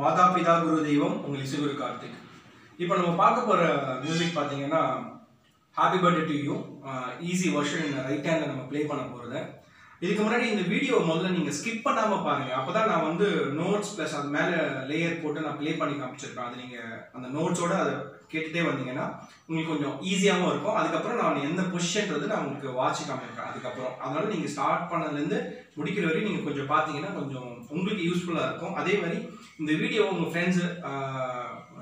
மாதா பிதா குரு தெய்வம் உங்கள் இசுகுரு கார்த்திக். இப்போ நம்ம பார்க்க போகிற மியூசிக் பார்த்தீங்கன்னா happy birthday to you easy version right handle நம்ம ப்ளே பண்ண போகிறது இதுக்கு முன்னாடி இந்த வீடியோ முதல்ல நீங்கள் ஸ்கிப் பண்ணாமல் பாருங்கள் அப்போ தான் நான் வந்து நோட்ஸ் ப்ளஸ் அது மேலே லேயர் போட்டு நான் ப்ளே பண்ணி காமிச்சிருப்பேன். அது நீங்கள் அந்த நோட்ஸோட அதை கேட்டுகிட்டே வந்தீங்கன்னா உங்களுக்கு கொஞ்சம் ஈஸியாகவும் இருக்கும். அதுக்கப்புறம் நான் எந்த பொசிஷன்றது நான் உங்களுக்கு வாட்ச் காமிப்பேன். அதுக்கப்புறம். அதனால நீங்கள் ஸ்டார்ட் பண்ணதுலேருந்து முடிக்கிற வரையும் நீங்கள் கொஞ்சம் பார்த்தீங்கன்னா கொஞ்சம் உங்களுக்கு யூஸ்ஃபுல்லாக இருக்கும். அதே மாதிரி இந்த வீடியோ உங்கள் ஃப்ரெண்ட்ஸு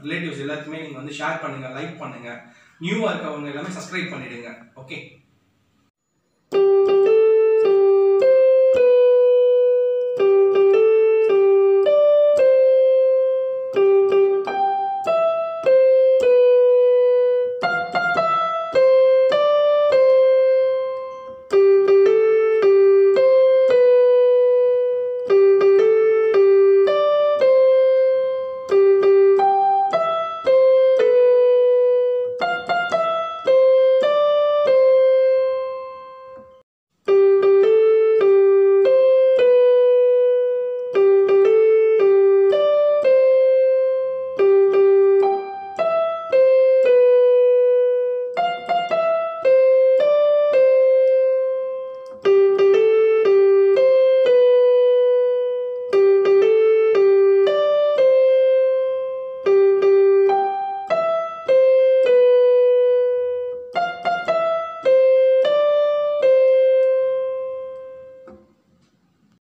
ரிலேட்டிவ்ஸ் எல்லாத்துக்குமே நீங்கள் வந்து ஷேர் பண்ணுங்கள் லைக் பண்ணுங்கள் நியூவாக இருக்கவங்க எல்லாமே சப்ஸ்கிரைப் பண்ணிவிடுங்க ஓகே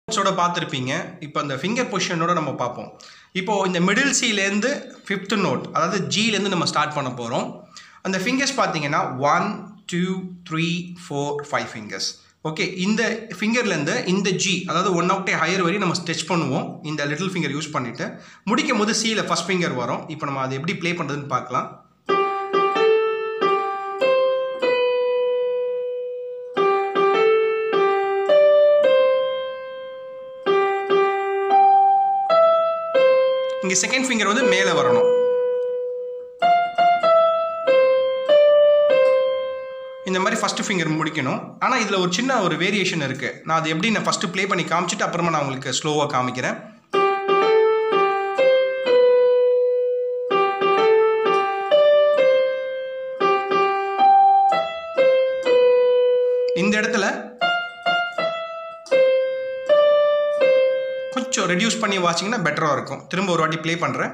நோட்ஸோட பார்த்துருப்பீங்க. இப்போ அந்த ஃபிங்கர் பொசிஷனோட நம்ம பார்ப்போம். இப்போது இந்த மிடில் சிலேருந்து ஃபிஃப்த் நோட் அதாவது ஜிலேருந்து நம்ம ஸ்டார்ட் பண்ண போகிறோம் அந்த ஃபிங்கர்ஸ் பார்த்தீங்கன்னா one two three four five fingers okay இந்த ஃபிங்கர்லேருந்து இந்த ஜி அதாவது ஒன் ஆஃப் ஹையர் வரையும் நம்ம ஸ்டெச் பண்ணுவோம். இந்த லிட்டில் ஃபிங்கர் யூஸ் பண்ணிவிட்டு முடிக்கும் போது சியில் ஃபஸ்ட் ஃபிங்கர் வரும். இப்போ நம்ம அதை எப்படி ப்ளே பண்ணுறதுன்னு பார்க்கலாம். இங்கே செகண்ட் ஃபிங்கர் வந்து மேலே வரணும். இந்த மாதிரி ஃபஸ்ட்டு ஃபிங்கர் முடிக்கணும். ஆனால் இதில் ஒரு சின்ன ஒரு வேரியேஷன் இருக்குது நான் அது எப்படி நான் ஃபஸ்ட்டு ப்ளே பண்ணி காமிச்சிட்டு அப்புறமா நான் உங்களுக்கு ஸ்லோவாக காமிக்கிறேன். இந்த இடத்துல கொஞ்சம் ரெடியூஸ் பண்ணி வாசிங்கன்னா பெட்டராக இருக்கும். திரும்ப ஒரு வாட்டி ப்ளே பண்ணுறேன்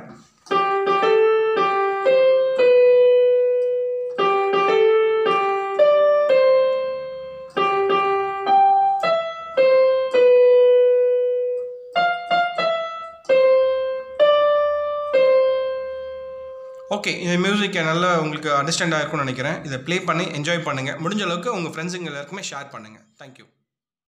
ஓகே இந்த மியூசிக் நல்லா உங்களுக்கு அண்டர்ஸ்டாண்ட் ஆகிருக்கும்னு நினைக்கிறேன். இதை ப்ளே பண்ணி என்ஜாய் பண்ணுங்கள் முடிஞ்ச அளவுக்கு உங்கள் ஃப்ரெண்ட்ஸுங்க எல்லாருக்குமே ஷேர் பண்ணுங்கள் தேங்க்யூ